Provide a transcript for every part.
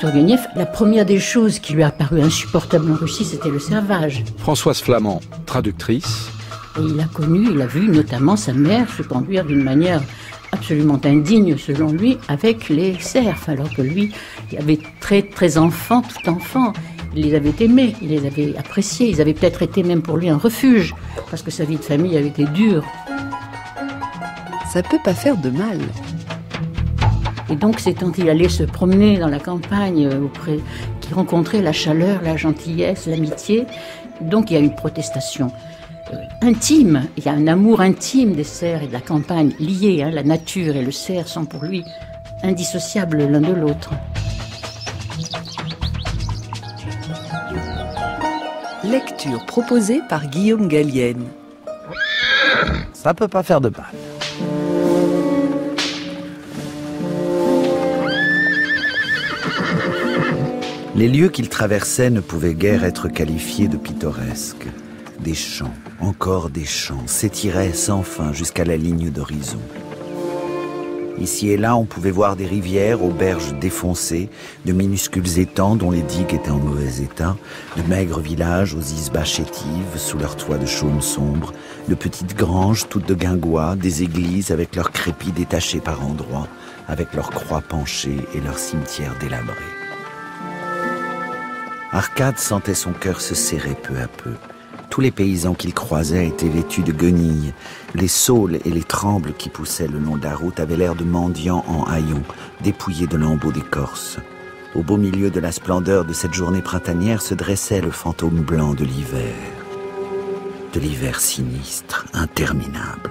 Turgenev, la première des choses qui lui a paru insupportable en Russie, c'était le servage. Françoise Flamand, traductrice. Et il a connu, il a vu notamment sa mère se conduire d'une manière absolument indigne selon lui avec les serfs, alors que lui, il avait très très enfant, tout enfant. Il les avait aimés, il les avait appréciés, ils avaient peut-être été même pour lui un refuge, parce que sa vie de famille avait été dure. Ça peut pas faire de mal. Et donc c'est quand il allait se promener dans la campagne euh, auprès, qu'il rencontrait la chaleur, la gentillesse, l'amitié. Donc il y a une protestation euh, intime, il y a un amour intime des cerfs et de la campagne lié. Hein, la nature et le cerf sont pour lui indissociables l'un de l'autre. Lecture proposée par Guillaume Gallienne. Ça peut pas faire de mal. Les lieux qu'il traversait ne pouvaient guère être qualifiés de pittoresques. Des champs, encore des champs, s'étiraient sans fin jusqu'à la ligne d'horizon. Ici et là, on pouvait voir des rivières aux berges défoncées, de minuscules étangs dont les digues étaient en mauvais état, de maigres villages aux isbas chétives sous leurs toits de chaume sombre, de petites granges toutes de guingois, des églises avec leurs crépis détachés par endroits, avec leurs croix penchées et leurs cimetières délabrés. Arcade sentait son cœur se serrer peu à peu. Tous les paysans qu'il croisait étaient vêtus de guenilles. Les saules et les trembles qui poussaient le long de la route avaient l'air de mendiants en haillons, dépouillés de lambeaux d'écorce. Au beau milieu de la splendeur de cette journée printanière se dressait le fantôme blanc de l'hiver. De l'hiver sinistre, interminable.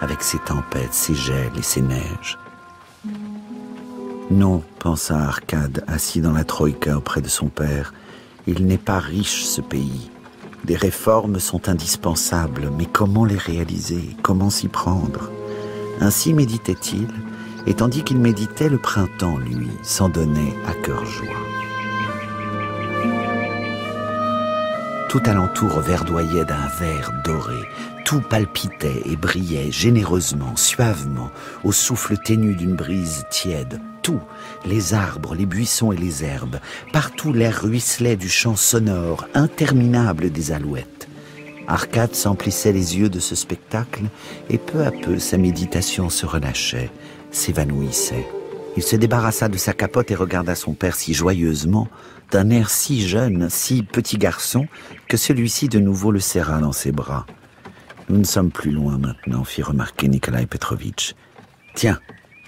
Avec ses tempêtes, ses gels et ses neiges. Non, pensa Arcade, assis dans la troïka auprès de son père, il n'est pas riche ce pays. Des réformes sont indispensables, mais comment les réaliser? Comment s'y prendre? Ainsi méditait-il, et tandis qu'il méditait, le printemps, lui, s'en donnait à cœur joie. Tout alentour verdoyait d'un vert doré, tout palpitait et brillait généreusement, suavement, au souffle ténu d'une brise tiède. Les arbres, les buissons et les herbes, partout l'air ruisselait du chant sonore, interminable des alouettes. Arcade s'emplissait les yeux de ce spectacle, et peu à peu sa méditation se relâchait, s'évanouissait. Il se débarrassa de sa capote et regarda son père si joyeusement, d'un air si jeune, si petit garçon, que celui-ci de nouveau le serra dans ses bras. Nous ne sommes plus loin maintenant, fit remarquer Nikolai Petrovitch. Tiens,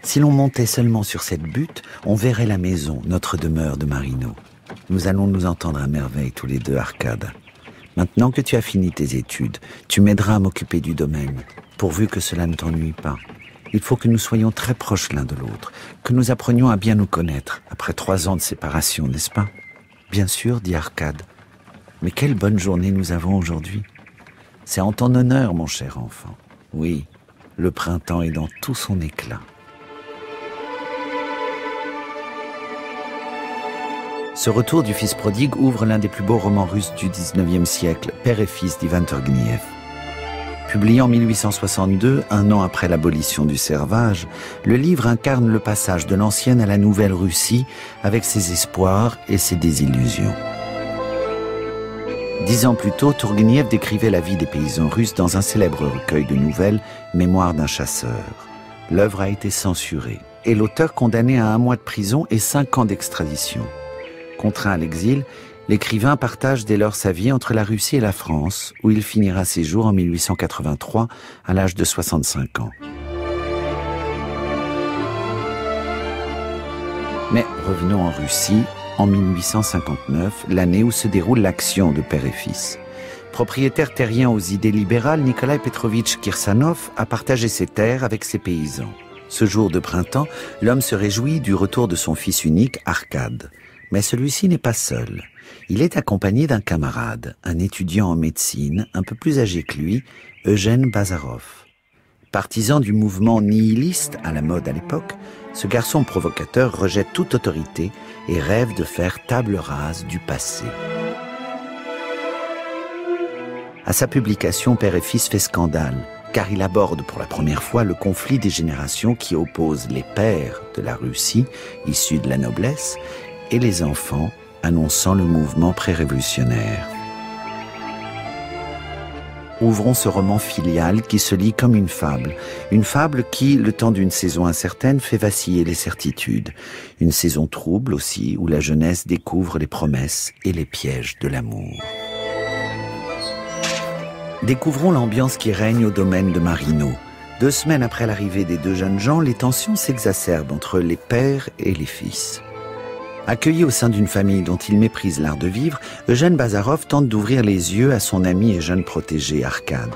si l'on montait seulement sur cette butte, on verrait la maison, notre demeure de Marino. Nous allons nous entendre à merveille tous les deux, Arcade. Maintenant que tu as fini tes études, tu m'aideras à m'occuper du domaine, pourvu que cela ne t'ennuie pas. Il faut que nous soyons très proches l'un de l'autre, que nous apprenions à bien nous connaître, après trois ans de séparation, n'est-ce pas? Bien sûr, dit Arcade. Mais quelle bonne journée nous avons aujourd'hui. C'est en ton honneur, mon cher enfant. Oui, le printemps est dans tout son éclat. Ce retour du fils prodigue ouvre l'un des plus beaux romans russes du 19e siècle, Père et fils d'Ivan Turgenev. Publié en 1862, un an après l'abolition du servage, le livre incarne le passage de l'ancienne à la nouvelle Russie avec ses espoirs et ses désillusions. Dix ans plus tôt, Turgenev décrivait la vie des paysans russes dans un célèbre recueil de nouvelles, Mémoire d'un chasseur. L'œuvre a été censurée et l'auteur condamné à un mois de prison et cinq ans d'extradition. Contraint à l'exil, l'écrivain partage dès lors sa vie entre la Russie et la France, où il finira ses jours en 1883 à l'âge de 65 ans. Mais revenons en Russie, en 1859, l'année où se déroule l'action de père et fils. Propriétaire terrien aux idées libérales, Nikolai Petrovitch Kirsanov a partagé ses terres avec ses paysans. Ce jour de printemps, l'homme se réjouit du retour de son fils unique, Arcade. Mais celui-ci n'est pas seul. Il est accompagné d'un camarade, un étudiant en médecine, un peu plus âgé que lui, Eugène Bazarov. Partisan du mouvement nihiliste à la mode à l'époque, ce garçon provocateur rejette toute autorité et rêve de faire table rase du passé. À sa publication, Père et Fils fait scandale. car il aborde pour la première fois le conflit des générations qui oppose les pères de la Russie, issus de la noblesse, et les enfants, annonçant le mouvement pré-révolutionnaire. Ouvrons ce roman filial qui se lit comme une fable. Une fable qui, le temps d'une saison incertaine, fait vaciller les certitudes. Une saison trouble aussi, où la jeunesse découvre les promesses et les pièges de l'amour. Découvrons l'ambiance qui règne au domaine de Marino. Deux semaines après l'arrivée des deux jeunes gens, les tensions s'exacerbent entre les pères et les fils. Accueilli au sein d'une famille dont il méprise l'art de vivre, Eugène Bazarov tente d'ouvrir les yeux à son ami et jeune protégé Arcade.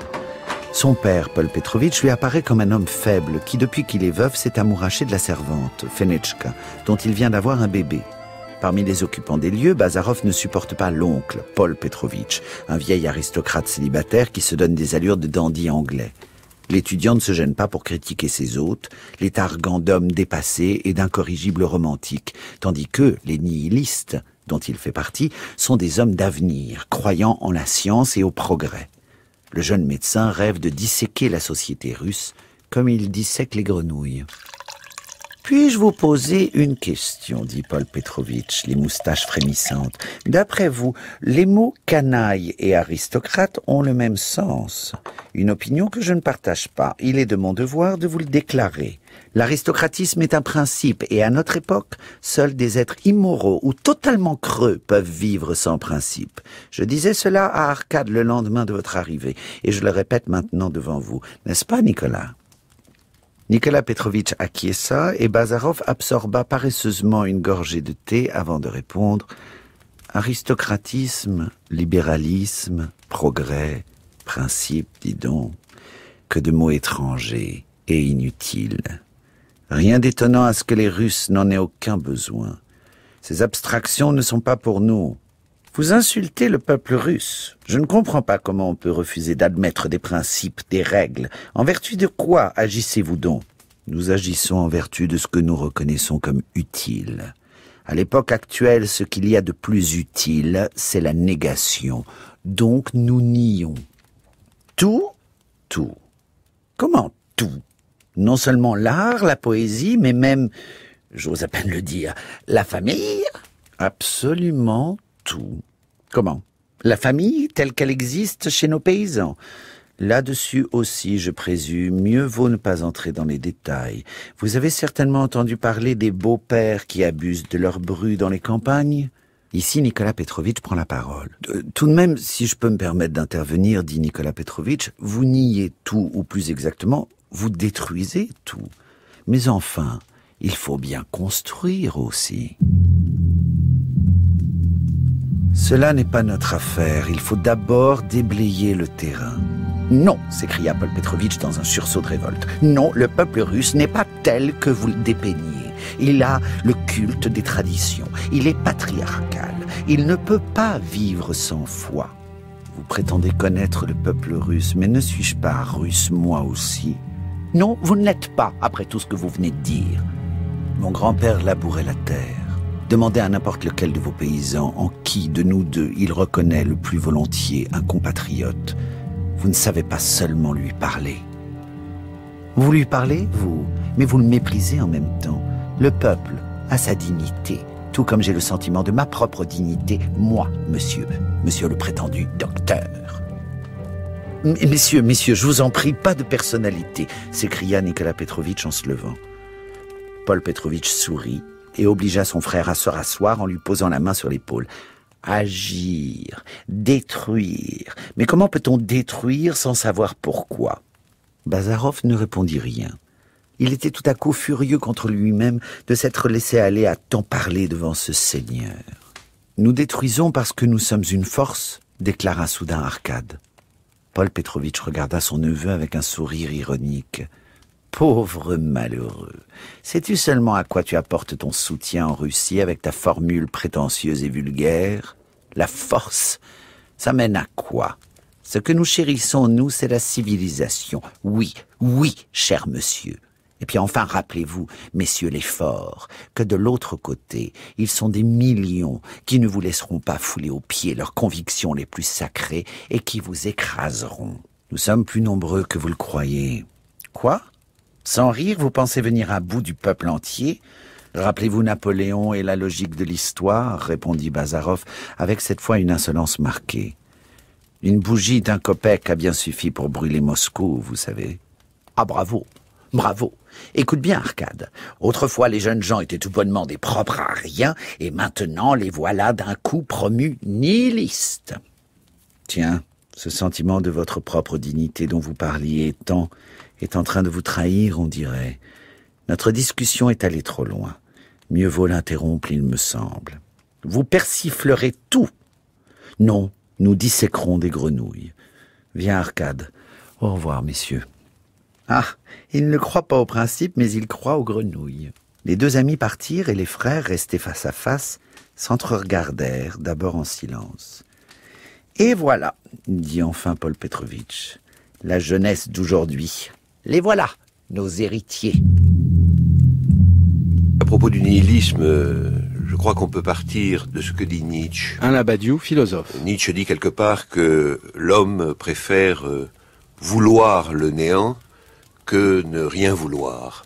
Son père, Paul Petrovitch, lui apparaît comme un homme faible qui, depuis qu'il est veuf, s'est amouraché de la servante, Fenechka, dont il vient d'avoir un bébé. Parmi les occupants des lieux, Bazarov ne supporte pas l'oncle, Paul Petrovitch, un vieil aristocrate célibataire qui se donne des allures de dandy anglais. L'étudiant ne se gêne pas pour critiquer ses hôtes, les targant d'hommes dépassés et d'incorrigibles romantiques, tandis que les nihilistes, dont il fait partie, sont des hommes d'avenir, croyant en la science et au progrès. Le jeune médecin rêve de disséquer la société russe comme il dissèque les grenouilles. Puis-je vous poser une question dit Paul Petrovitch, les moustaches frémissantes. D'après vous, les mots canaille et aristocrate ont le même sens? Une opinion que je ne partage pas. Il est de mon devoir de vous le déclarer. L'aristocratisme est un principe et à notre époque, seuls des êtres immoraux ou totalement creux peuvent vivre sans principe. Je disais cela à Arcade le lendemain de votre arrivée et je le répète maintenant devant vous. N'est-ce pas, Nicolas? Nicolas Petrovitch acquiesça et Bazarov absorba paresseusement une gorgée de thé avant de répondre Aristocratisme, libéralisme, progrès, principe, dis donc, que de mots étrangers et inutiles. Rien d'étonnant à ce que les Russes n'en aient aucun besoin. Ces abstractions ne sont pas pour nous. Vous insultez le peuple russe. Je ne comprends pas comment on peut refuser d'admettre des principes, des règles. En vertu de quoi agissez-vous donc? Nous agissons en vertu de ce que nous reconnaissons comme utile. À l'époque actuelle, ce qu'il y a de plus utile, c'est la négation. Donc nous nions. Tout Tout. Comment tout? Non seulement l'art, la poésie, mais même, j'ose à peine le dire, la famille? Absolument tout. Comment? La famille telle qu'elle existe chez nos paysans? Là-dessus aussi, je présume, mieux vaut ne pas entrer dans les détails. Vous avez certainement entendu parler des beaux-pères qui abusent de leur bru dans les campagnes? Ici, Nicolas Petrovitch prend la parole. Euh, tout de même, si je peux me permettre d'intervenir, dit Nicolas Petrovitch, vous niez tout, ou plus exactement, vous détruisez tout. Mais enfin, il faut bien construire aussi. Cela n'est pas notre affaire. Il faut d'abord déblayer le terrain. Non, s'écria Paul Petrovitch dans un sursaut de révolte. Non, le peuple russe n'est pas tel que vous le dépeignez. Il a le culte des traditions. Il est patriarcal. Il ne peut pas vivre sans foi. Vous prétendez connaître le peuple russe, mais ne suis-je pas russe moi aussi? Non, vous ne l'êtes pas, après tout ce que vous venez de dire. Mon grand-père labourait la terre. Demandez à n'importe lequel de vos paysans en qui de nous deux il reconnaît le plus volontiers un compatriote. Vous ne savez pas seulement lui parler. Vous lui parlez, vous, mais vous le méprisez en même temps. Le peuple a sa dignité, tout comme j'ai le sentiment de ma propre dignité, moi, monsieur, monsieur le prétendu docteur. Messieurs, messieurs, je vous en prie, pas de personnalité, s'écria Nicolas Petrovitch en se levant. Paul Petrovitch sourit et obligea son frère à se rasseoir en lui posant la main sur l'épaule. Agir, détruire. Mais comment peut-on détruire sans savoir pourquoi? Bazarov ne répondit rien. Il était tout à coup furieux contre lui-même de s'être laissé aller à tant parler devant ce seigneur. Nous détruisons parce que nous sommes une force, déclara soudain Arcade. Paul Petrovitch regarda son neveu avec un sourire ironique. Pauvre malheureux. Sais-tu seulement à quoi tu apportes ton soutien en Russie avec ta formule prétentieuse et vulgaire? La force. Ça mène à quoi? Ce que nous chérissons, nous, c'est la civilisation. Oui, oui, cher monsieur. Et puis enfin, rappelez-vous, messieurs les forts, que de l'autre côté, ils sont des millions qui ne vous laisseront pas fouler aux pieds leurs convictions les plus sacrées et qui vous écraseront. Nous sommes plus nombreux que vous le croyez. Quoi? Sans rire, vous pensez venir à bout du peuple entier Rappelez-vous Napoléon et la logique de l'histoire, répondit Bazarov avec cette fois une insolence marquée. Une bougie d'un copec a bien suffi pour brûler Moscou, vous savez. Ah bravo, bravo. Écoute bien, Arcade. Autrefois, les jeunes gens étaient tout bonnement des propres à rien, et maintenant, les voilà d'un coup promus nihilistes. Tiens, ce sentiment de votre propre dignité dont vous parliez tant est en train de vous trahir, on dirait. Notre discussion est allée trop loin. Mieux vaut l'interrompre, il me semble. Vous persiflerez tout. Non, nous disséquerons des grenouilles. Viens, Arcade. Au revoir, messieurs. Ah, il ne croit pas au principe, mais il croit aux grenouilles. Les deux amis partirent et les frères, restés face à face, s'entre-regardèrent, d'abord en silence. Et voilà, dit enfin Paul Petrovitch, la jeunesse d'aujourd'hui. Les voilà, nos héritiers. À propos du nihilisme, euh, je crois qu'on peut partir de ce que dit Nietzsche. Un Labadiou, philosophe. Nietzsche dit quelque part que l'homme préfère euh, vouloir le néant que ne rien vouloir.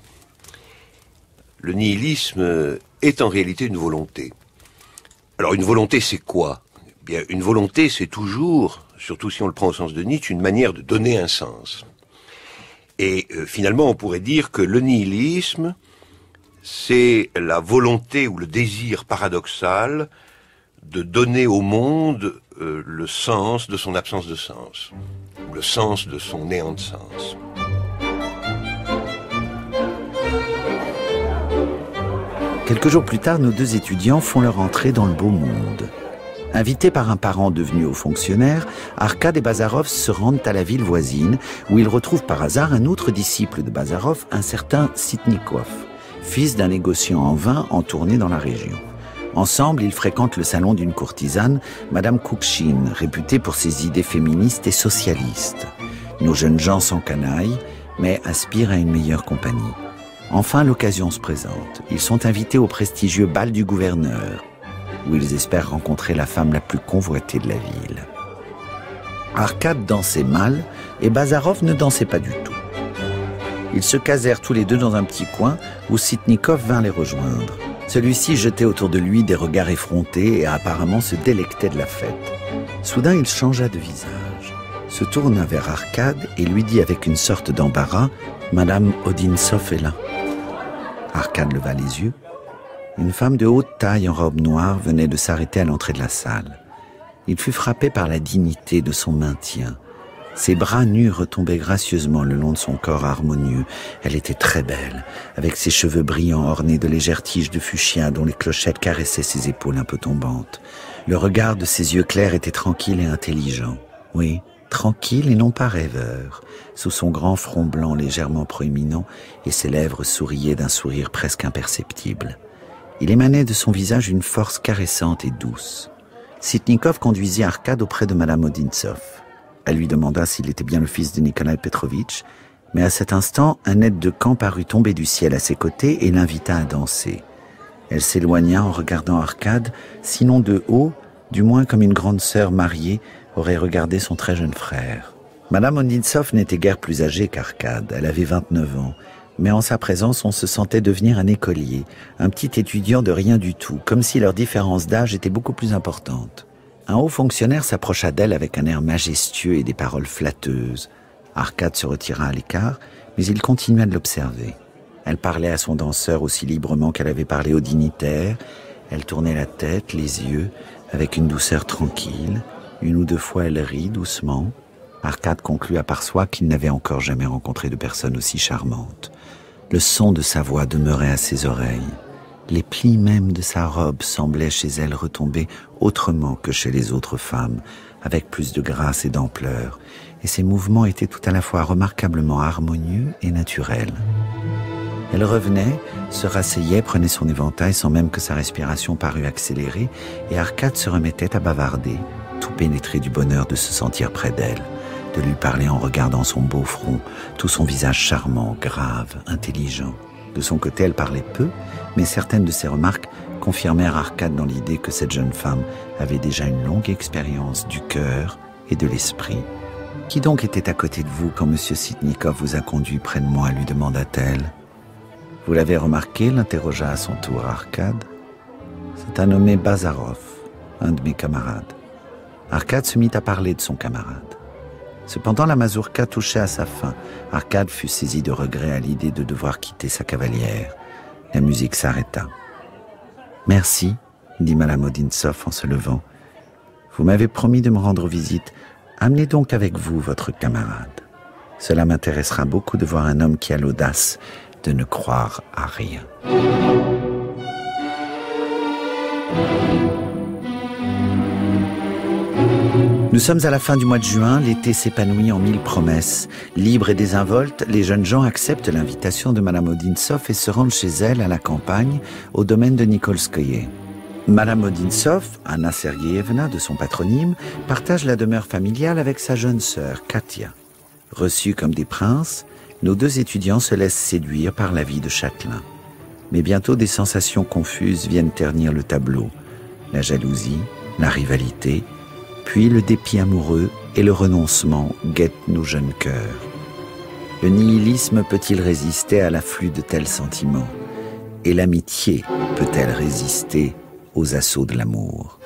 Le nihilisme est en réalité une volonté. Alors une volonté, c'est quoi? Bien, une volonté, c'est toujours, surtout si on le prend au sens de Nietzsche, une manière de donner un sens. Et euh, finalement, on pourrait dire que le nihilisme, c'est la volonté ou le désir paradoxal de donner au monde euh, le sens de son absence de sens, ou le sens de son néant de sens. Quelques jours plus tard, nos deux étudiants font leur entrée dans le beau monde. Invités par un parent devenu haut fonctionnaire, Arkad et Bazarov se rendent à la ville voisine, où ils retrouvent par hasard un autre disciple de Bazarov, un certain Sitnikov, fils d'un négociant en vin en tournée dans la région. Ensemble, ils fréquentent le salon d'une courtisane, Madame Kukshin, réputée pour ses idées féministes et socialistes. Nos jeunes gens s'encanaillent, mais aspirent à une meilleure compagnie. Enfin, l'occasion se présente. Ils sont invités au prestigieux bal du gouverneur, où ils espèrent rencontrer la femme la plus convoitée de la ville. Arcade dansait mal et Bazarov ne dansait pas du tout. Ils se casèrent tous les deux dans un petit coin où Sitnikov vint les rejoindre. Celui-ci jetait autour de lui des regards effrontés et apparemment se délectait de la fête. Soudain, il changea de visage, se tourna vers Arcade et lui dit avec une sorte d'embarras Madame Odinsov est là. Arcade leva les yeux. Une femme de haute taille en robe noire venait de s'arrêter à l'entrée de la salle. Il fut frappé par la dignité de son maintien. Ses bras nus retombaient gracieusement le long de son corps harmonieux. Elle était très belle, avec ses cheveux brillants ornés de légères tiges de fuchsia dont les clochettes caressaient ses épaules un peu tombantes. Le regard de ses yeux clairs était tranquille et intelligent. Oui, tranquille et non pas rêveur, sous son grand front blanc légèrement proéminent, et ses lèvres souriaient d'un sourire presque imperceptible. Il émanait de son visage une force caressante et douce. Sitnikov conduisit Arkad auprès de Madame Odintsov. Elle lui demanda s'il était bien le fils de Nikolai Petrovitch, mais à cet instant, un aide de camp parut tomber du ciel à ses côtés et l'invita à danser. Elle s'éloigna en regardant Arkad, sinon de haut, du moins comme une grande sœur mariée aurait regardé son très jeune frère. Madame Ondintsov n'était guère plus âgée qu'Arcade, elle avait 29 ans, mais en sa présence on se sentait devenir un écolier, un petit étudiant de rien du tout, comme si leur différence d'âge était beaucoup plus importante. Un haut fonctionnaire s'approcha d'elle avec un air majestueux et des paroles flatteuses. Arcade se retira à l'écart, mais il continua de l'observer. Elle parlait à son danseur aussi librement qu'elle avait parlé au dignitaire. Elle tournait la tête, les yeux, avec une douceur tranquille. Une ou deux fois, elle rit doucement. Arcade conclut à part soi qu'il n'avait encore jamais rencontré de personne aussi charmante. Le son de sa voix demeurait à ses oreilles. Les plis même de sa robe semblaient chez elle retomber autrement que chez les autres femmes, avec plus de grâce et d'ampleur, et ses mouvements étaient tout à la fois remarquablement harmonieux et naturels. Elle revenait, se rasseyait, prenait son éventail sans même que sa respiration parût accélérée, et Arcade se remettait à bavarder, tout pénétré du bonheur de se sentir près d'elle, de lui parler en regardant son beau front, tout son visage charmant, grave, intelligent. De son côté, elle parlait peu, mais certaines de ses remarques confirmèrent Arcade dans l'idée que cette jeune femme avait déjà une longue expérience du cœur et de l'esprit. Qui donc était à côté de vous quand M. Sitnikov vous a conduit près de moi lui demanda-t-elle. Vous l'avez remarqué l'interrogea à son tour Arcade. C'est un nommé Bazarov, un de mes camarades. Arcade se mit à parler de son camarade. Cependant, la mazurka touchait à sa fin. Arcade fut saisi de regret à l'idée de devoir quitter sa cavalière. La musique s'arrêta. Merci, dit Madame Odinsov en se levant. Vous m'avez promis de me rendre visite. Amenez donc avec vous votre camarade. Cela m'intéressera beaucoup de voir un homme qui a l'audace de ne croire à rien. Nous sommes à la fin du mois de juin, l'été s'épanouit en mille promesses. Libre et désinvolte, les jeunes gens acceptent l'invitation de Madame Odinsov et se rendent chez elle à la campagne, au domaine de Nikolskoye. Madame Odinsov, Anna Sergeyevna de son patronyme, partage la demeure familiale avec sa jeune sœur, Katia. Reçus comme des princes, nos deux étudiants se laissent séduire par la vie de châtelain. Mais bientôt des sensations confuses viennent ternir le tableau. La jalousie, la rivalité, puis le dépit amoureux et le renoncement guettent nos jeunes cœurs. Le nihilisme peut-il résister à l'afflux de tels sentiments? Et l'amitié peut-elle résister aux assauts de l'amour?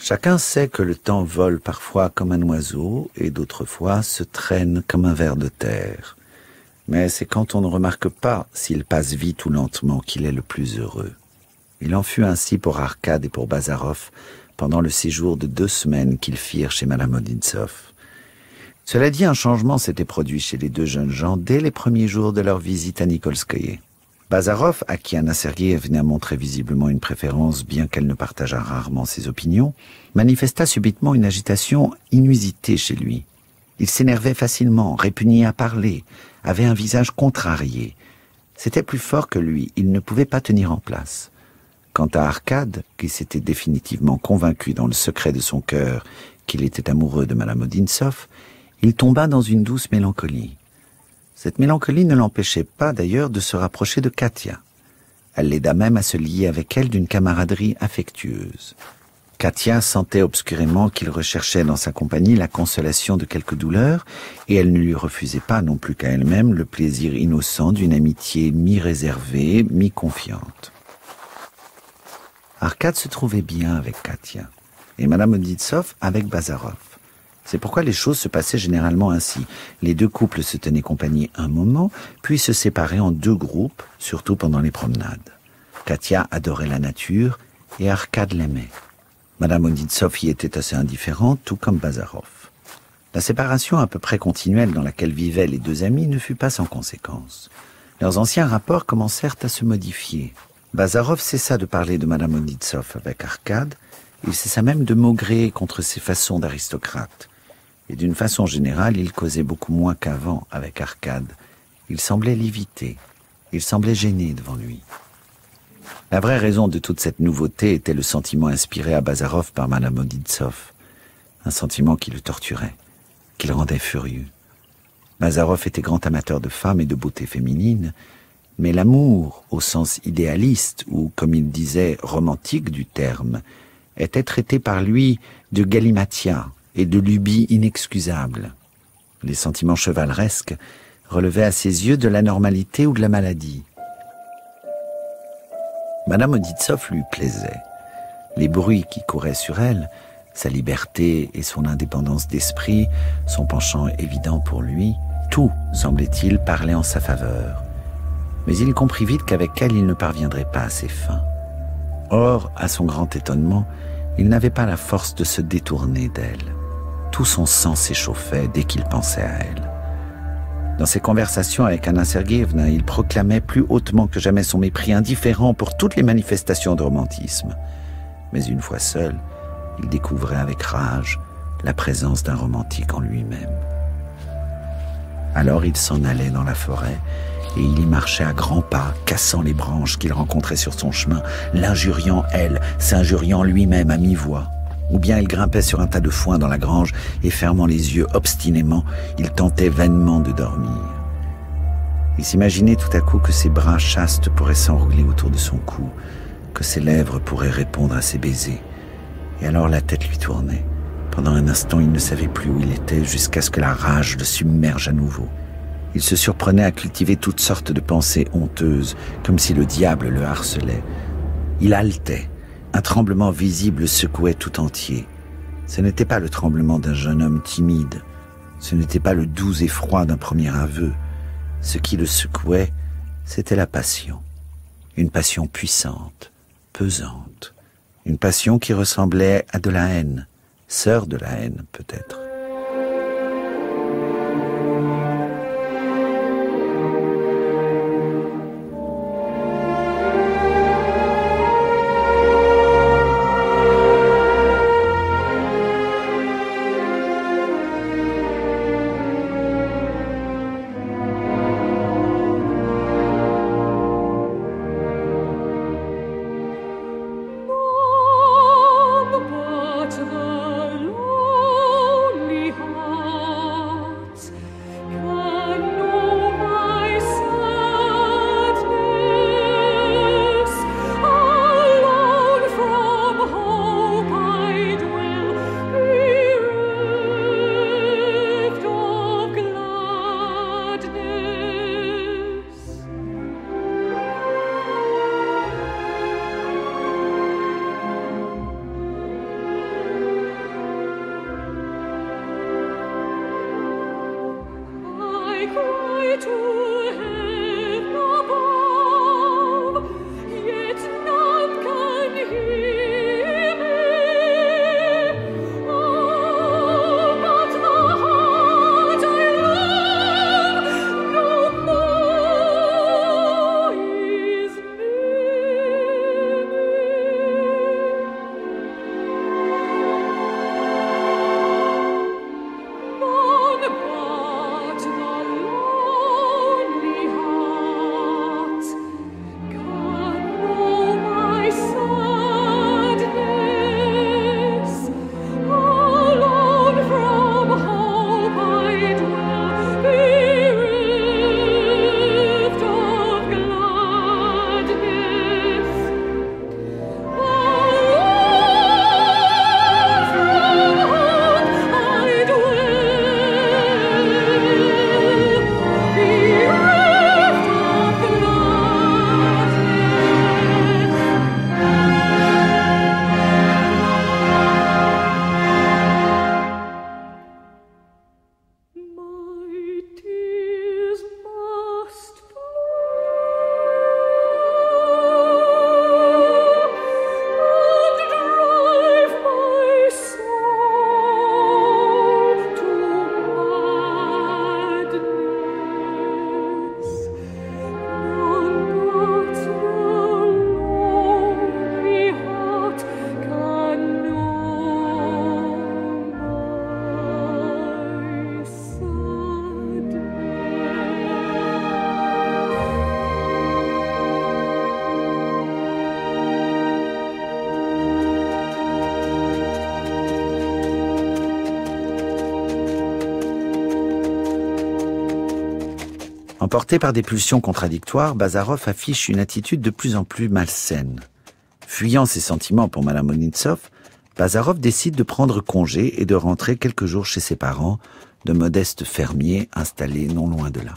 Chacun sait que le temps vole parfois comme un oiseau et d'autres fois se traîne comme un ver de terre. Mais c'est quand on ne remarque pas s'il passe vite ou lentement qu'il est le plus heureux. Il en fut ainsi pour Arcade et pour Bazarov pendant le séjour de deux semaines qu'ils firent chez Madame Odintsov. Cela dit, un changement s'était produit chez les deux jeunes gens dès les premiers jours de leur visite à Nikolskoye. Bazarov, à qui Anna Sergeevna montrait visiblement une préférence bien qu'elle ne partageât rarement ses opinions, manifesta subitement une agitation inusitée chez lui. Il s'énervait facilement, répugnait à parler, avait un visage contrarié. C'était plus fort que lui, il ne pouvait pas tenir en place. Quant à Arcade, qui s'était définitivement convaincu dans le secret de son cœur qu'il était amoureux de Madame Odinsov, il tomba dans une douce mélancolie. Cette mélancolie ne l'empêchait pas d'ailleurs de se rapprocher de Katia. Elle l'aida même à se lier avec elle d'une camaraderie affectueuse. Katia sentait obscurément qu'il recherchait dans sa compagnie la consolation de quelques douleurs, et elle ne lui refusait pas non plus qu'à elle-même le plaisir innocent d'une amitié mi-réservée, mi-confiante. Arcade se trouvait bien avec Katia, et Madame Oditsov avec Bazarov. C'est pourquoi les choses se passaient généralement ainsi. Les deux couples se tenaient compagnie un moment, puis se séparaient en deux groupes, surtout pendant les promenades. Katia adorait la nature et Arcade l'aimait. Madame Oditsov y était assez indifférente, tout comme Bazarov. La séparation à peu près continuelle dans laquelle vivaient les deux amis ne fut pas sans conséquence. Leurs anciens rapports commencèrent à se modifier. Bazarov cessa de parler de Madame Oditsov avec Arcade, il cessa même de maugréer contre ses façons d'aristocrate et d'une façon générale, il causait beaucoup moins qu'avant avec Arcade. Il semblait l'éviter, il semblait gêné devant lui. La vraie raison de toute cette nouveauté était le sentiment inspiré à Bazarov par Madame Oditsov, un sentiment qui le torturait, qui le rendait furieux. Bazarov était grand amateur de femmes et de beauté féminine, mais l'amour, au sens idéaliste ou, comme il disait, romantique du terme, était traité par lui de galimatia, et de lubie inexcusable. Les sentiments chevaleresques relevaient à ses yeux de la normalité ou de la maladie. Madame Oditsov lui plaisait. Les bruits qui couraient sur elle, sa liberté et son indépendance d'esprit, son penchant évident pour lui, tout, semblait-il, parlait en sa faveur. Mais il comprit vite qu'avec elle, il ne parviendrait pas à ses fins. Or, à son grand étonnement, il n'avait pas la force de se détourner d'elle tout son sang s'échauffait dès qu'il pensait à elle. Dans ses conversations avec Anna Sergeevna, il proclamait plus hautement que jamais son mépris indifférent pour toutes les manifestations de romantisme. Mais une fois seul, il découvrait avec rage la présence d'un romantique en lui-même. Alors il s'en allait dans la forêt et il y marchait à grands pas, cassant les branches qu'il rencontrait sur son chemin, l'injuriant elle, s'injuriant lui-même à mi-voix ou bien il grimpait sur un tas de foin dans la grange et fermant les yeux obstinément, il tentait vainement de dormir. Il s'imaginait tout à coup que ses bras chastes pourraient s'enrouler autour de son cou, que ses lèvres pourraient répondre à ses baisers. Et alors la tête lui tournait, Pendant un instant, il ne savait plus où il était jusqu'à ce que la rage le submerge à nouveau. Il se surprenait à cultiver toutes sortes de pensées honteuses, comme si le diable le harcelait. Il haletait. Un tremblement visible secouait tout entier. Ce n'était pas le tremblement d'un jeune homme timide. Ce n'était pas le doux effroi d'un premier aveu. Ce qui le secouait, c'était la passion. Une passion puissante, pesante. Une passion qui ressemblait à de la haine, sœur de la haine peut-être. Emporté par des pulsions contradictoires, Bazarov affiche une attitude de plus en plus malsaine. Fuyant ses sentiments pour Madame Onitsov, Bazarov décide de prendre congé et de rentrer quelques jours chez ses parents, de modestes fermiers installés non loin de là.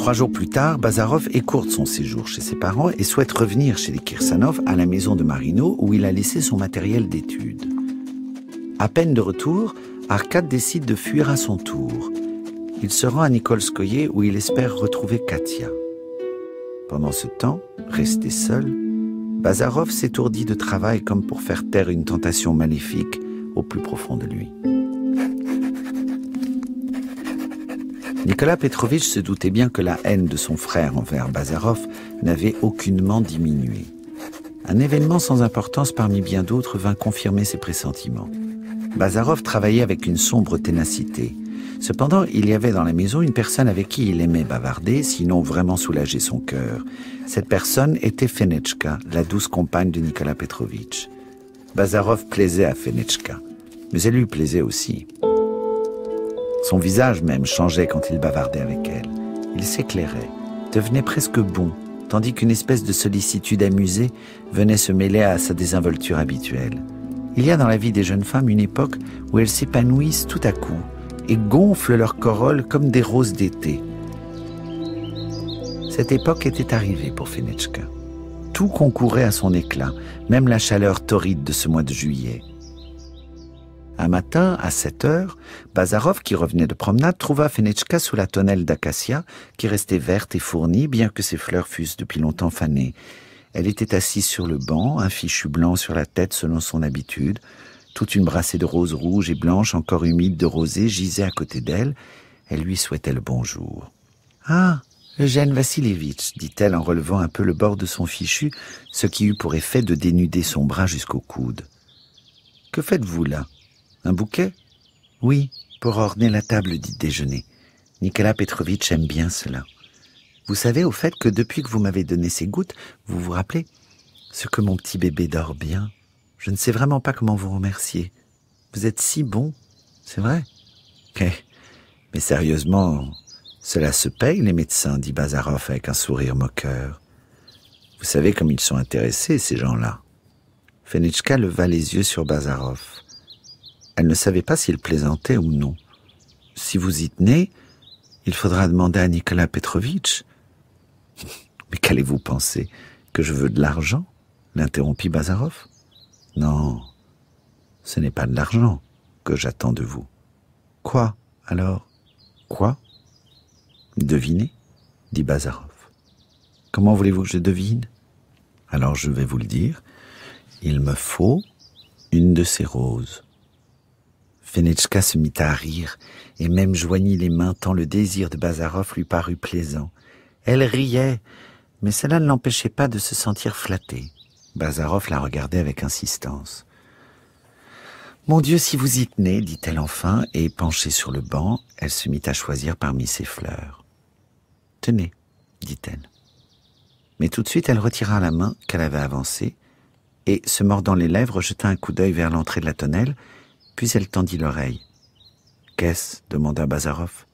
Trois jours plus tard, Bazarov écourte son séjour chez ses parents et souhaite revenir chez les Kirsanov à la maison de Marino où il a laissé son matériel d'études. À peine de retour, Arcade décide de fuir à son tour il se rend à Nikolskoye où il espère retrouver Katia. Pendant ce temps, resté seul, Bazarov s'étourdit de travail comme pour faire taire une tentation maléfique au plus profond de lui. Nicolas Petrovitch se doutait bien que la haine de son frère envers Bazarov n'avait aucunement diminué. Un événement sans importance parmi bien d'autres vint confirmer ses pressentiments. Bazarov travaillait avec une sombre ténacité, Cependant, il y avait dans la maison une personne avec qui il aimait bavarder, sinon vraiment soulager son cœur. Cette personne était Fenechka, la douce compagne de Nicolas Petrovitch. Bazarov plaisait à Fenechka, mais elle lui plaisait aussi. Son visage même changeait quand il bavardait avec elle. Il s'éclairait, devenait presque bon, tandis qu'une espèce de sollicitude amusée venait se mêler à sa désinvolture habituelle. Il y a dans la vie des jeunes femmes une époque où elles s'épanouissent tout à coup et gonflent leur corolle comme des roses d'été. Cette époque était arrivée pour Fenechka. Tout concourait à son éclat, même la chaleur torride de ce mois de juillet. Un matin, à 7 heures, Bazarov, qui revenait de promenade, trouva Fenechka sous la tonnelle d'acacia, qui restait verte et fournie, bien que ses fleurs fussent depuis longtemps fanées. Elle était assise sur le banc, un fichu blanc sur la tête selon son habitude. Toute une brassée de roses rouges et blanches, encore humides de rosée, gisait à côté d'elle. Elle lui souhaitait le bonjour. Ah, Eugène Vassilievitch, dit-elle en relevant un peu le bord de son fichu, ce qui eut pour effet de dénuder son bras jusqu'au coude. Que faites-vous là? Un bouquet? Oui, pour orner la table dit déjeuner. Nicolas Petrovitch aime bien cela. Vous savez au fait que depuis que vous m'avez donné ces gouttes, vous vous rappelez ce que mon petit bébé dort bien. Je ne sais vraiment pas comment vous remercier. Vous êtes si bon, c'est vrai. Eh, mais sérieusement, cela se paye, les médecins, dit Bazarov avec un sourire moqueur. Vous savez comme ils sont intéressés, ces gens-là. Fenichka leva les yeux sur Bazarov. Elle ne savait pas s'il plaisantait ou non. Si vous y tenez, il faudra demander à Nicolas Petrovitch. Mais qu'allez-vous penser? Que je veux de l'argent? l'interrompit Bazarov. Non, ce n'est pas de l'argent que j'attends de vous. Quoi alors? Quoi? Devinez dit Bazarov. Comment voulez-vous que je devine? Alors je vais vous le dire. Il me faut une de ces roses. Fenechka se mit à rire et même joignit les mains tant le désir de Bazarov lui parut plaisant. Elle riait, mais cela ne l'empêchait pas de se sentir flattée. Bazarov la regardait avec insistance. Mon Dieu, si vous y tenez, dit-elle enfin, et penchée sur le banc, elle se mit à choisir parmi ses fleurs. Tenez, dit-elle. Mais tout de suite, elle retira la main qu'elle avait avancée, et, se mordant les lèvres, jeta un coup d'œil vers l'entrée de la tonnelle, puis elle tendit l'oreille. Qu'est-ce demanda Bazarov.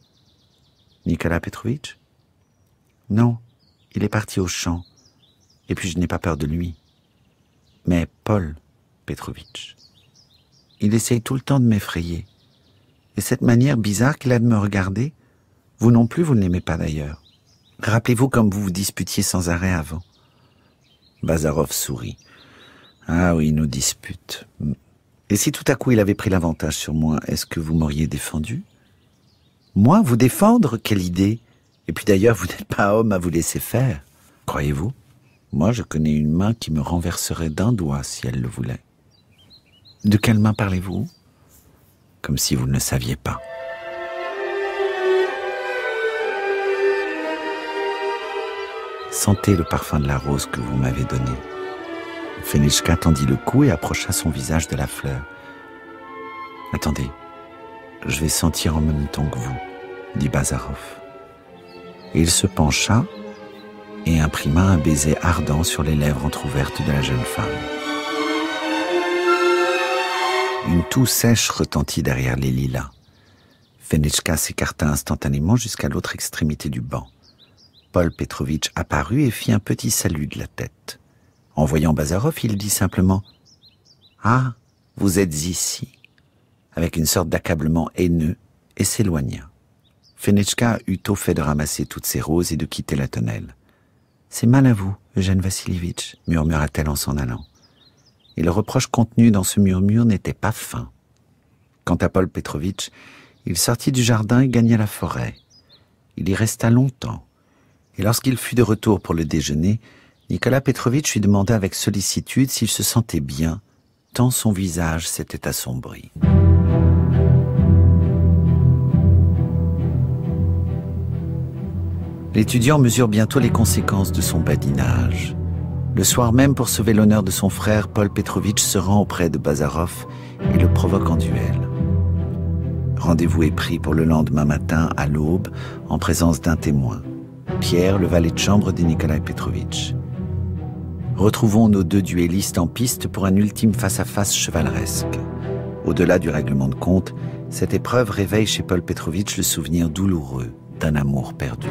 Nicolas Petrovitch? Non, il est parti au champ. Et puis je n'ai pas peur de lui. Mais Paul Petrovitch, il essaye tout le temps de m'effrayer. Et cette manière bizarre qu'il a de me regarder, vous non plus, vous ne l'aimez pas d'ailleurs. Rappelez-vous comme vous vous disputiez sans arrêt avant. Bazarov sourit. Ah oui, nos disputes. Et si tout à coup il avait pris l'avantage sur moi, est-ce que vous m'auriez défendu? Moi, vous défendre? Quelle idée et puis d'ailleurs, vous n'êtes pas homme à vous laisser faire, croyez-vous? Moi, je connais une main qui me renverserait d'un doigt si elle le voulait. De quelle main parlez-vous? Comme si vous ne le saviez pas. Sentez le parfum de la rose que vous m'avez donné. Fenechka tendit le cou et approcha son visage de la fleur. Attendez, je vais sentir en même temps que vous, dit Bazarov. Il se pencha et imprima un baiser ardent sur les lèvres entr'ouvertes de la jeune femme. Une toux sèche retentit derrière les lilas. Fenechka s'écarta instantanément jusqu'à l'autre extrémité du banc. Paul Petrovitch apparut et fit un petit salut de la tête. En voyant Bazarov, il dit simplement Ah, vous êtes ici avec une sorte d'accablement haineux et s'éloigna. Fenechka eut au fait de ramasser toutes ces roses et de quitter la tonnelle. C'est mal à vous, Eugène Vassilievitch, murmura-t-elle en s'en allant. Et le reproche contenu dans ce murmure n'était pas fin. Quant à Paul Petrovitch, il sortit du jardin et gagna la forêt. Il y resta longtemps. Et lorsqu'il fut de retour pour le déjeuner, Nicolas Petrovitch lui demanda avec sollicitude s'il se sentait bien, tant son visage s'était assombri. L'étudiant mesure bientôt les conséquences de son badinage. Le soir même, pour sauver l'honneur de son frère, Paul Petrovitch se rend auprès de Bazarov et le provoque en duel. Rendez-vous est pris pour le lendemain matin à l'aube en présence d'un témoin, Pierre, le valet de chambre de Nikolai Petrovitch. Retrouvons nos deux duellistes en piste pour un ultime face-à-face chevaleresque. Au-delà du règlement de compte, cette épreuve réveille chez Paul Petrovitch le souvenir douloureux d'un amour perdu.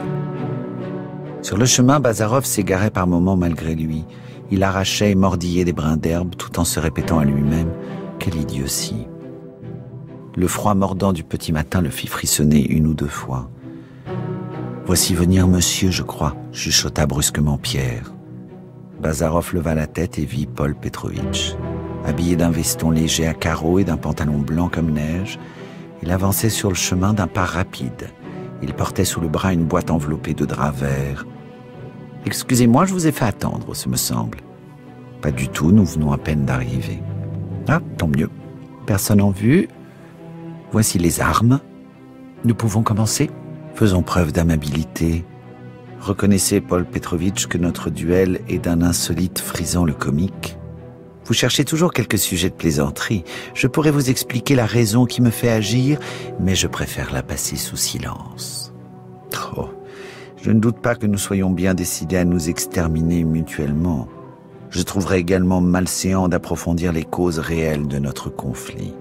Sur le chemin, Bazarov s'égarait par moments malgré lui. Il arrachait et mordillait des brins d'herbe tout en se répétant à lui-même Quelle idiotie. Le froid mordant du petit matin le fit frissonner une ou deux fois. Voici venir monsieur, je crois, chuchota brusquement Pierre. Bazarov leva la tête et vit Paul Petrovitch. Habillé d'un veston léger à carreaux et d'un pantalon blanc comme neige, il avançait sur le chemin d'un pas rapide. Il portait sous le bras une boîte enveloppée de drap vert. Excusez-moi, je vous ai fait attendre, ce me semble. Pas du tout, nous venons à peine d'arriver. Ah, tant mieux. Personne en vue. Voici les armes. Nous pouvons commencer Faisons preuve d'amabilité. Reconnaissez, Paul Petrovitch, que notre duel est d'un insolite frisant le comique. Vous cherchez toujours quelques sujets de plaisanterie. Je pourrais vous expliquer la raison qui me fait agir, mais je préfère la passer sous silence. Oh, je ne doute pas que nous soyons bien décidés à nous exterminer mutuellement. Je trouverais également malséant d'approfondir les causes réelles de notre conflit.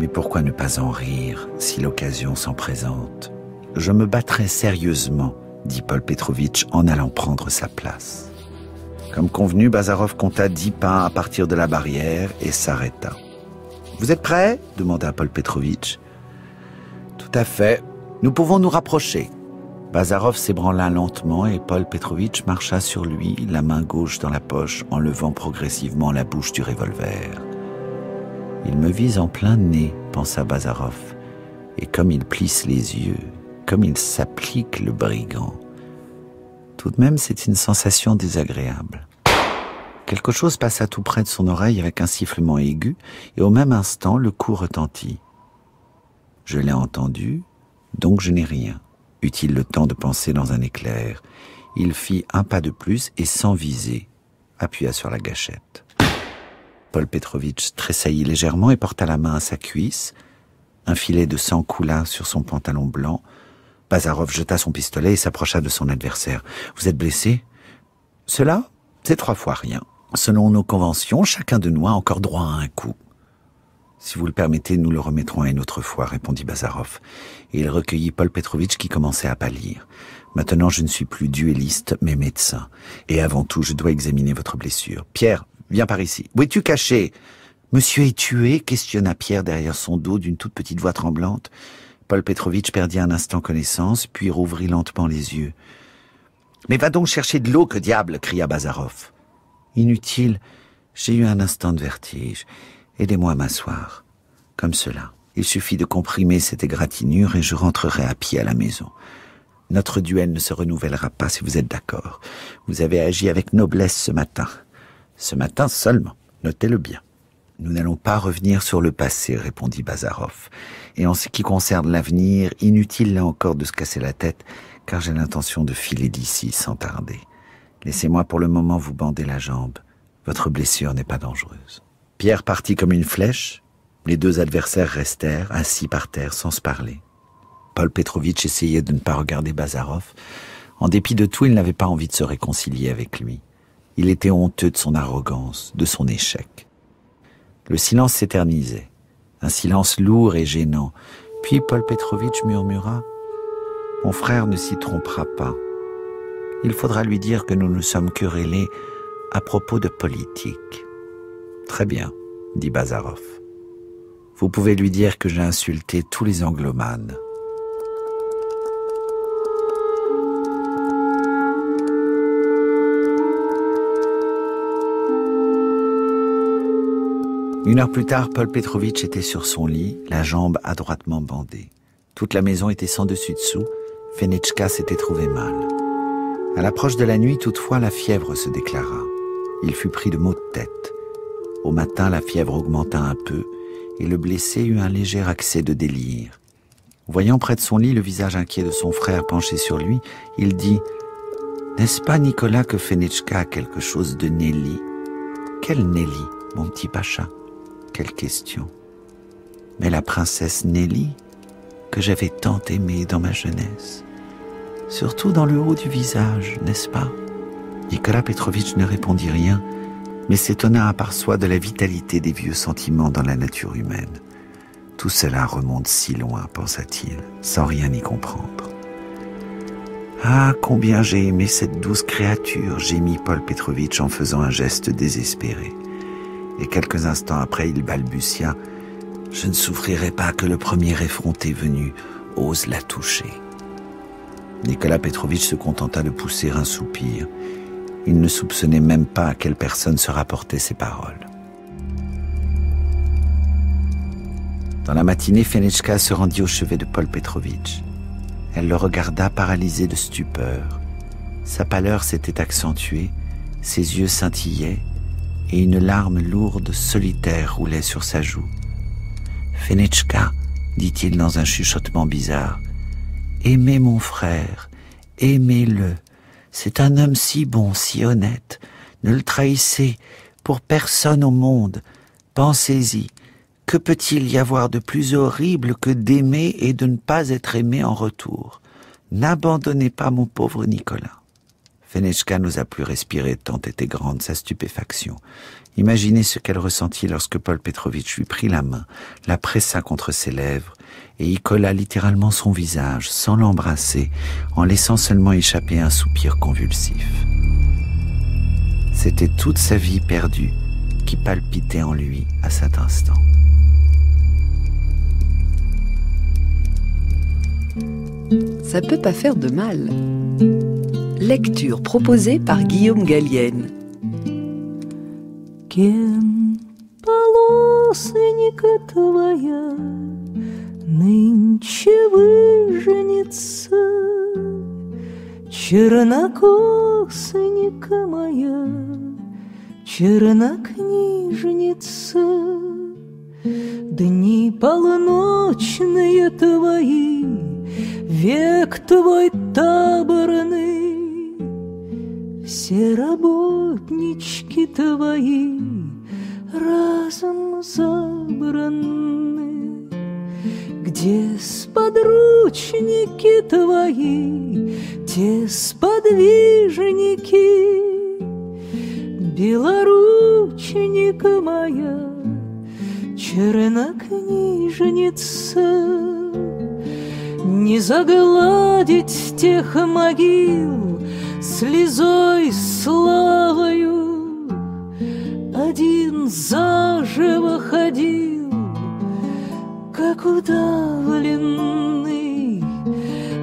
Mais pourquoi ne pas en rire si l'occasion s'en présente? Je me battrai sérieusement, dit Paul Petrovitch en allant prendre sa place. Comme convenu, Bazarov compta dix pas à partir de la barrière et s'arrêta. Vous êtes prêts? demanda Paul Petrovitch. Tout à fait. Nous pouvons nous rapprocher. Bazarov s'ébranla lentement et Paul Petrovitch marcha sur lui, la main gauche dans la poche, en levant progressivement la bouche du revolver. Il me vise en plein nez, pensa Bazarov, et comme il plisse les yeux, comme il s'applique le brigand. Tout de même, c'est une sensation désagréable. Quelque chose passa tout près de son oreille avec un sifflement aigu, et au même instant, le coup retentit. Je l'ai entendu, donc je n'ai rien. Eut-il le temps de penser dans un éclair Il fit un pas de plus et sans viser, appuya sur la gâchette. Paul Petrovitch tressaillit légèrement et porta la main à sa cuisse. Un filet de sang coula sur son pantalon blanc. Bazarov jeta son pistolet et s'approcha de son adversaire. Vous êtes blessé Cela, c'est trois fois rien. Selon nos conventions, chacun de nous a encore droit à un coup. Si vous le permettez, nous le remettrons à une autre fois, répondit Bazarov. Et il recueillit Paul Petrovitch qui commençait à pâlir. Maintenant, je ne suis plus duelliste, mais médecin. Et avant tout, je dois examiner votre blessure. Pierre, viens par ici. Où es-tu caché? Monsieur est tué questionna Pierre derrière son dos d'une toute petite voix tremblante. Paul Petrovitch perdit un instant connaissance, puis rouvrit lentement les yeux. Mais va donc chercher de l'eau, que diable cria Bazarov. Inutile, j'ai eu un instant de vertige. Aidez-moi à m'asseoir. Comme cela. Il suffit de comprimer cette égratignure et je rentrerai à pied à la maison. Notre duel ne se renouvellera pas si vous êtes d'accord. Vous avez agi avec noblesse ce matin. Ce matin seulement. Notez-le bien. Nous n'allons pas revenir sur le passé, répondit Bazarov. Et en ce qui concerne l'avenir, inutile là encore de se casser la tête, car j'ai l'intention de filer d'ici sans tarder. Laissez-moi pour le moment vous bander la jambe. Votre blessure n'est pas dangereuse. Pierre partit comme une flèche. Les deux adversaires restèrent assis par terre sans se parler. Paul Petrovitch essayait de ne pas regarder Bazarov. En dépit de tout, il n'avait pas envie de se réconcilier avec lui. Il était honteux de son arrogance, de son échec. Le silence s'éternisait, un silence lourd et gênant. Puis Paul Petrovitch murmura ⁇ Mon frère ne s'y trompera pas. Il faudra lui dire que nous nous sommes querellés à propos de politique. Très bien, dit Bazarov. Vous pouvez lui dire que j'ai insulté tous les anglomanes. Une heure plus tard, Paul Petrovitch était sur son lit, la jambe adroitement bandée. Toute la maison était sans dessus-dessous. Fenechka s'était trouvé mal. À l'approche de la nuit, toutefois, la fièvre se déclara. Il fut pris de maux de tête. Au matin, la fièvre augmenta un peu et le blessé eut un léger accès de délire. Voyant près de son lit le visage inquiet de son frère penché sur lui, il dit N'est-ce pas, Nicolas, que Fenechka a quelque chose de Nelly? Quelle Nelly, mon petit Pacha? Quelle question. Mais la princesse Nelly, que j'avais tant aimée dans ma jeunesse, surtout dans le haut du visage, n'est-ce pas? Nicolas Petrovitch ne répondit rien, mais s'étonna à part soi de la vitalité des vieux sentiments dans la nature humaine. Tout cela remonte si loin, pensa-t-il, sans rien y comprendre. Ah, combien j'ai aimé cette douce créature, gémit Paul Petrovitch en faisant un geste désespéré. Et quelques instants après, il balbutia Je ne souffrirai pas que le premier effronté venu ose la toucher. Nicolas Petrovitch se contenta de pousser un soupir. Il ne soupçonnait même pas à quelle personne se rapportaient ces paroles. Dans la matinée, Fenechka se rendit au chevet de Paul Petrovitch. Elle le regarda paralysé de stupeur. Sa pâleur s'était accentuée, ses yeux scintillaient, et une larme lourde, solitaire roulait sur sa joue. Fenechka, dit-il dans un chuchotement bizarre, aimez mon frère, aimez-le. C'est un homme si bon, si honnête. Ne le trahissez pour personne au monde. Pensez-y. Que peut-il y avoir de plus horrible que d'aimer et de ne pas être aimé en retour? N'abandonnez pas mon pauvre Nicolas. Fenechka n'osa plus respirer tant était grande sa stupéfaction. Imaginez ce qu'elle ressentit lorsque Paul Petrovitch lui prit la main, la pressa contre ses lèvres et y colla littéralement son visage sans l'embrasser, en laissant seulement échapper un soupir convulsif. C'était toute sa vie perdue qui palpitait en lui à cet instant. Ça peut pas faire de mal. Lecture proposée par Guillaume Gallienne. Кен полосонька твоя Нынче выженется Чернокосонька моя Чернокнижница. Дни полночные твои Век твой таборный все работнички твои разом забраны, Где сподручники твои, те сподвижники, Белорученика моя, чернокнижница, Не загладить тех могил, слезой славою Один заживо ходил, как удавленный.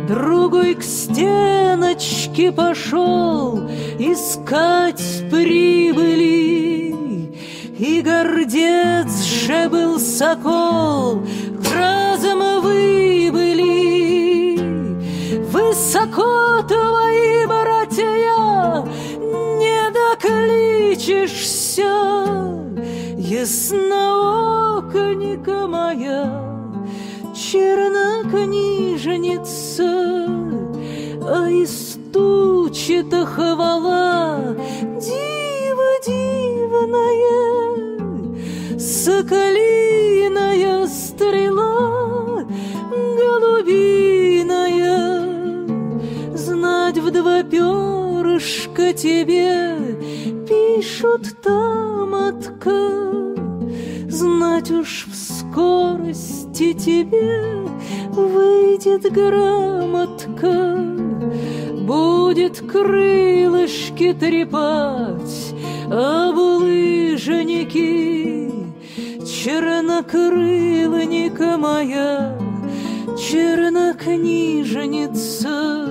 Другой к стеночке пошел искать прибыли. И гордец же был сокол, разом выбыли. Высоко твои братья, не докличешься, Яснооконика моя, чернокнижница, А из тучи-то хвала, диво дивная, Соколиная стрела, голубиная, Знать в два перышка тебе пишут там отка, Знать уж в скорости тебе выйдет грамотка, Будет крылышки трепать об лыжники, Чернокрылника моя, чернокнижница,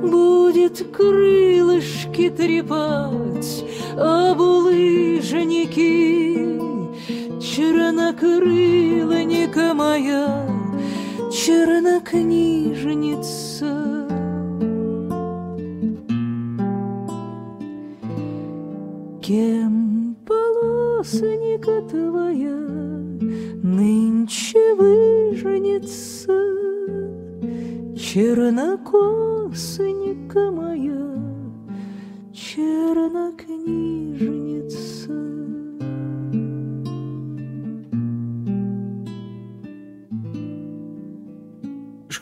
Будет крылышки трепать об чернокрылоника моя, чернокнижница. Кем полосоника твоя нынче выженится, чернокосоника моя, чернокнижница?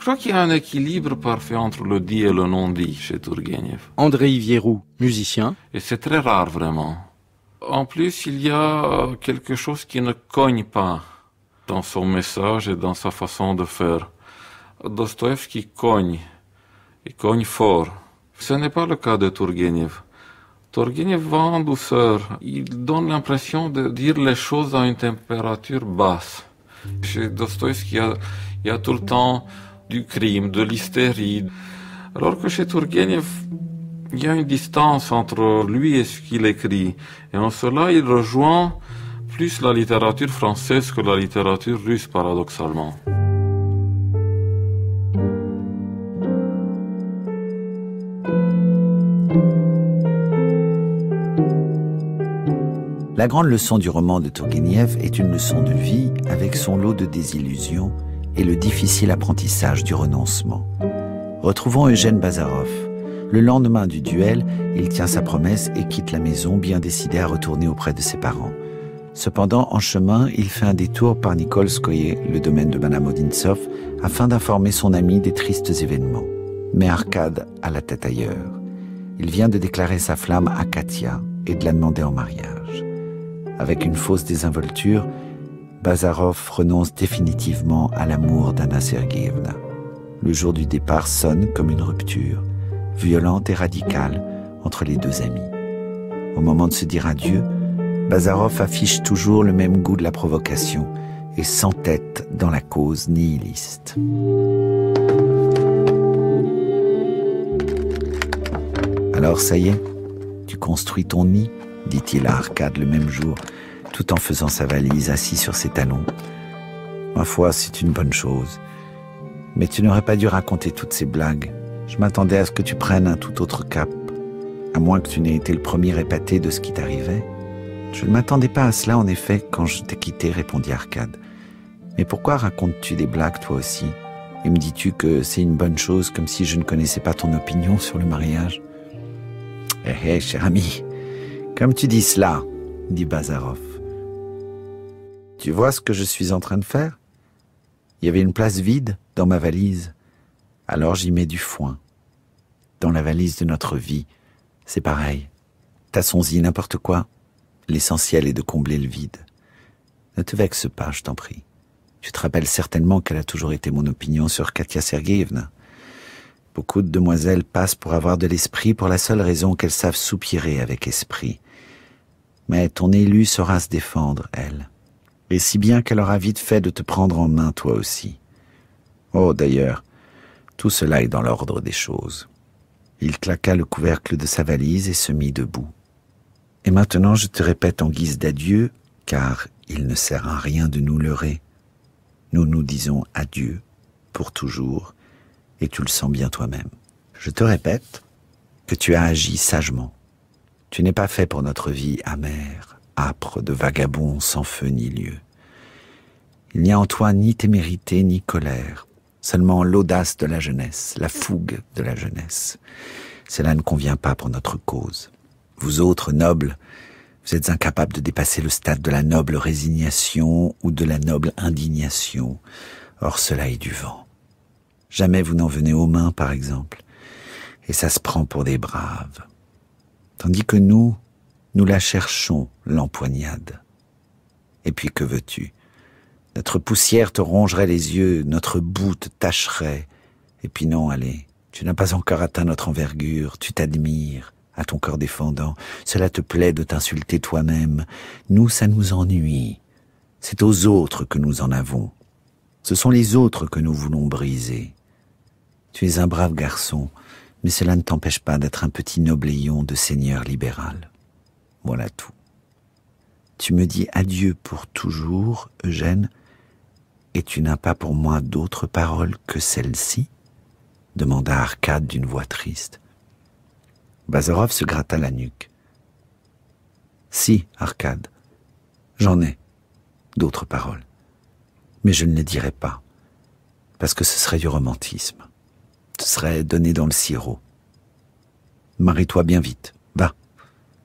Crois qu'il y a un équilibre parfait entre le dit et le non-dit chez Turgenev. André Vierou, musicien. Et c'est très rare vraiment. En plus, il y a quelque chose qui ne cogne pas dans son message et dans sa façon de faire. Dostoevsky cogne, il cogne fort. Ce n'est pas le cas de Turgenev. Turgenev va en douceur. Il donne l'impression de dire les choses à une température basse. Chez Dostoïevski, il y a, il y a tout le temps du crime, de l'hystérie. Alors que chez Turgenev, il y a une distance entre lui et ce qu'il écrit. Et en cela, il rejoint plus la littérature française que la littérature russe, paradoxalement. La grande leçon du roman de Turgenev est une leçon de vie avec son lot de désillusions et le difficile apprentissage du renoncement. Retrouvons Eugène Bazarov. Le lendemain du duel, il tient sa promesse et quitte la maison bien décidé à retourner auprès de ses parents. Cependant, en chemin, il fait un détour par Nikolskoye, le domaine de Madame Odintsov, afin d'informer son ami des tristes événements. Mais Arcade a la tête ailleurs. Il vient de déclarer sa flamme à Katia et de la demander en mariage. Avec une fausse désinvolture, Bazarov renonce définitivement à l'amour d'Anna Sergeyevna. Le jour du départ sonne comme une rupture, violente et radicale, entre les deux amis. Au moment de se dire adieu, Bazarov affiche toujours le même goût de la provocation et s'entête dans la cause nihiliste. Alors ça y est, tu construis ton nid, dit-il à Arcade le même jour, tout en faisant sa valise assis sur ses talons. Ma foi, c'est une bonne chose. Mais tu n'aurais pas dû raconter toutes ces blagues. Je m'attendais à ce que tu prennes un tout autre cap. À moins que tu n'aies été le premier épaté de ce qui t'arrivait. Je ne m'attendais pas à cela, en effet, quand je t'ai quitté, répondit Arcade. Mais pourquoi racontes-tu des blagues, toi aussi? Et me dis-tu que c'est une bonne chose, comme si je ne connaissais pas ton opinion sur le mariage? Eh eh, cher ami, comme tu dis cela, dit Bazarov. Tu vois ce que je suis en train de faire? Il y avait une place vide dans ma valise. Alors j'y mets du foin. Dans la valise de notre vie, c'est pareil. Tassons-y n'importe quoi. L'essentiel est de combler le vide. Ne te vexe pas, je t'en prie. Tu te rappelles certainement quelle a toujours été mon opinion sur Katia Sergeyevna. Beaucoup de demoiselles passent pour avoir de l'esprit pour la seule raison qu'elles savent soupirer avec esprit. Mais ton élue saura se défendre, elle. Et si bien qu'elle aura vite fait de te prendre en main, toi aussi. Oh, d'ailleurs, tout cela est dans l'ordre des choses. Il claqua le couvercle de sa valise et se mit debout. Et maintenant, je te répète en guise d'adieu, car il ne sert à rien de nous leurrer. Nous nous disons adieu pour toujours, et tu le sens bien toi-même. Je te répète que tu as agi sagement. Tu n'es pas fait pour notre vie amère, de vagabond sans feu ni lieu. Il n'y a en toi ni témérité ni colère, seulement l'audace de la jeunesse, la fougue de la jeunesse. Cela ne convient pas pour notre cause. Vous autres nobles, vous êtes incapables de dépasser le stade de la noble résignation ou de la noble indignation. Or cela est du vent. Jamais vous n'en venez aux mains, par exemple, et ça se prend pour des braves. Tandis que nous, nous la cherchons, l'empoignade. Et puis que veux-tu? Notre poussière te rongerait les yeux, notre boue te tacherait. Et puis non, allez, tu n'as pas encore atteint notre envergure, tu t'admires, à ton corps défendant. Cela te plaît de t'insulter toi-même. Nous, ça nous ennuie. C'est aux autres que nous en avons. Ce sont les autres que nous voulons briser. Tu es un brave garçon, mais cela ne t'empêche pas d'être un petit nobléon de seigneur libéral. Voilà tout. Tu me dis adieu pour toujours, Eugène, et tu n'as pas pour moi d'autres paroles que celle-ci? demanda Arcade d'une voix triste. Bazarov se gratta la nuque. Si, Arcade, j'en ai d'autres paroles. Mais je ne les dirai pas, parce que ce serait du romantisme. Ce serait donné dans le sirop. Marie-toi bien vite.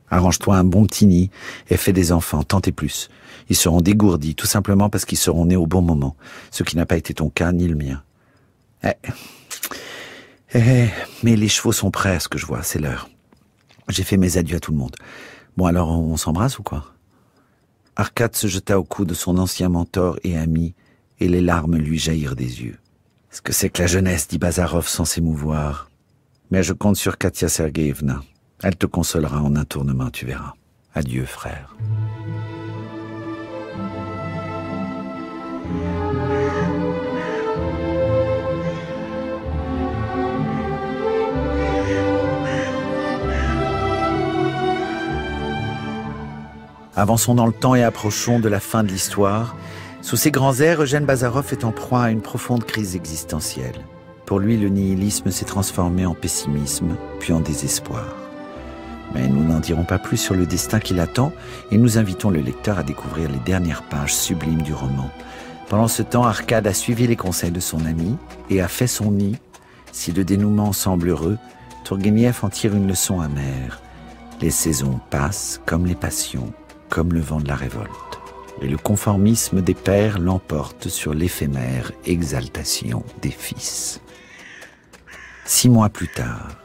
Arrange-toi un bon petit nid et fais des enfants, tant et plus. Ils seront dégourdis, tout simplement parce qu'ils seront nés au bon moment, ce qui n'a pas été ton cas ni le mien. Eh. Eh, mais les chevaux sont prêts ce que je vois, c'est l'heure. J'ai fait mes adieux à tout le monde. Bon alors on s'embrasse ou quoi? Arcade se jeta au cou de son ancien mentor et ami, et les larmes lui jaillirent des yeux. Ce que c'est que la jeunesse, dit Bazarov sans s'émouvoir. Mais je compte sur Katia Sergeyevna. Elle te consolera en un tournement, tu verras. Adieu, frère. Avançons dans le temps et approchons de la fin de l'histoire. Sous ces grands airs, Eugène Bazarov est en proie à une profonde crise existentielle. Pour lui, le nihilisme s'est transformé en pessimisme, puis en désespoir. Mais nous n'en dirons pas plus sur le destin qui l'attend et nous invitons le lecteur à découvrir les dernières pages sublimes du roman. Pendant ce temps, Arcade a suivi les conseils de son ami et a fait son nid. Si le dénouement semble heureux, Tourguenieff en tire une leçon amère. Les saisons passent comme les passions, comme le vent de la révolte. Et le conformisme des pères l'emporte sur l'éphémère exaltation des fils. Six mois plus tard,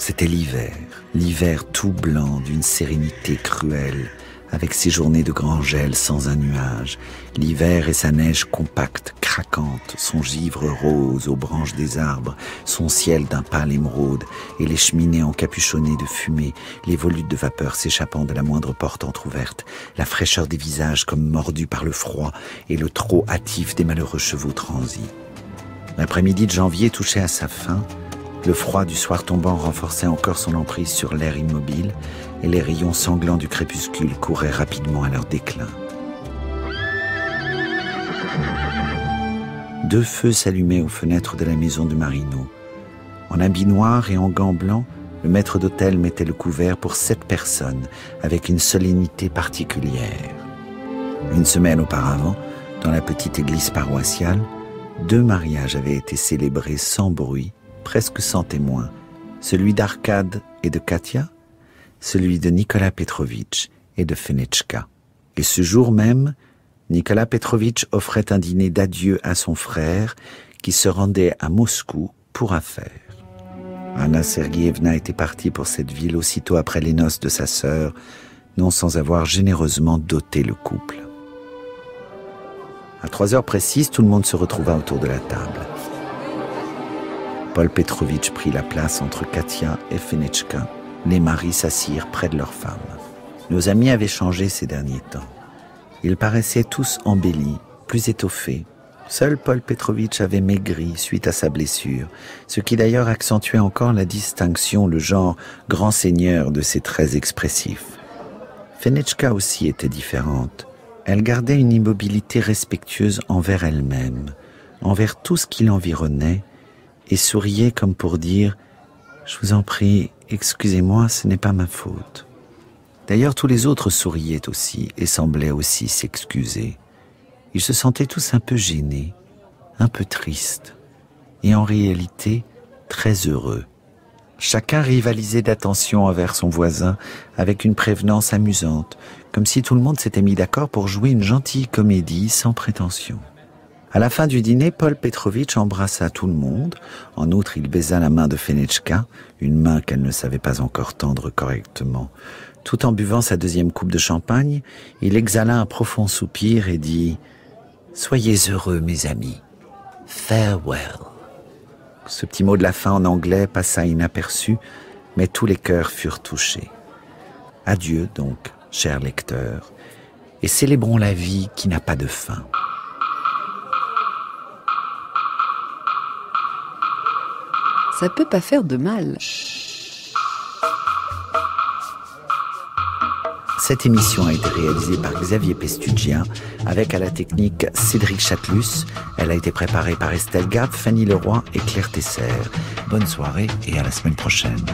c'était l'hiver, l'hiver tout blanc d'une sérénité cruelle, avec ses journées de grand gel sans un nuage, l'hiver et sa neige compacte, craquante, son givre rose aux branches des arbres, son ciel d'un pâle émeraude, et les cheminées encapuchonnées de fumée, les volutes de vapeur s'échappant de la moindre porte entr'ouverte, la fraîcheur des visages comme mordus par le froid, et le trot hâtif des malheureux chevaux transis. L'après-midi de janvier touchait à sa fin, le froid du soir tombant renforçait encore son emprise sur l'air immobile, et les rayons sanglants du crépuscule couraient rapidement à leur déclin. Deux feux s'allumaient aux fenêtres de la maison de Marino. En habit noir et en gants blancs, le maître d'hôtel mettait le couvert pour sept personnes, avec une solennité particulière. Une semaine auparavant, dans la petite église paroissiale, deux mariages avaient été célébrés sans bruit, presque sans témoin, celui d'Arcade et de Katia, celui de Nicolas Petrovitch et de Fenechka. Et ce jour même, Nicolas Petrovitch offrait un dîner d'adieu à son frère qui se rendait à Moscou pour affaires. Anna Sergievna était partie pour cette ville aussitôt après les noces de sa sœur, non sans avoir généreusement doté le couple. À trois heures précises, tout le monde se retrouva autour de la table. Paul Petrovitch prit la place entre Katia et Fenechka. Les maris s'assirent près de leurs femmes. Nos amis avaient changé ces derniers temps. Ils paraissaient tous embellis, plus étoffés. Seul Paul Petrovitch avait maigri suite à sa blessure, ce qui d'ailleurs accentuait encore la distinction, le genre grand seigneur de ses traits expressifs. Fenechka aussi était différente. Elle gardait une immobilité respectueuse envers elle-même, envers tout ce qui l'environnait, et souriait comme pour dire ⁇ Je vous en prie, excusez-moi, ce n'est pas ma faute ⁇ D'ailleurs, tous les autres souriaient aussi et semblaient aussi s'excuser. Ils se sentaient tous un peu gênés, un peu tristes, et en réalité très heureux. Chacun rivalisait d'attention envers son voisin avec une prévenance amusante, comme si tout le monde s'était mis d'accord pour jouer une gentille comédie sans prétention. À la fin du dîner, Paul Petrovitch embrassa tout le monde. En outre, il baisa la main de Fenechka, une main qu'elle ne savait pas encore tendre correctement. Tout en buvant sa deuxième coupe de champagne, il exhala un profond soupir et dit ⁇ Soyez heureux, mes amis. Farewell. Ce petit mot de la fin en anglais passa inaperçu, mais tous les cœurs furent touchés. Adieu donc, chers lecteurs, et célébrons la vie qui n'a pas de fin. Ça peut pas faire de mal. Cette émission a été réalisée par Xavier Pestugien avec à la technique Cédric Chatelus. Elle a été préparée par Estelle Gab, Fanny Leroy et Claire Tesser. Bonne soirée et à la semaine prochaine.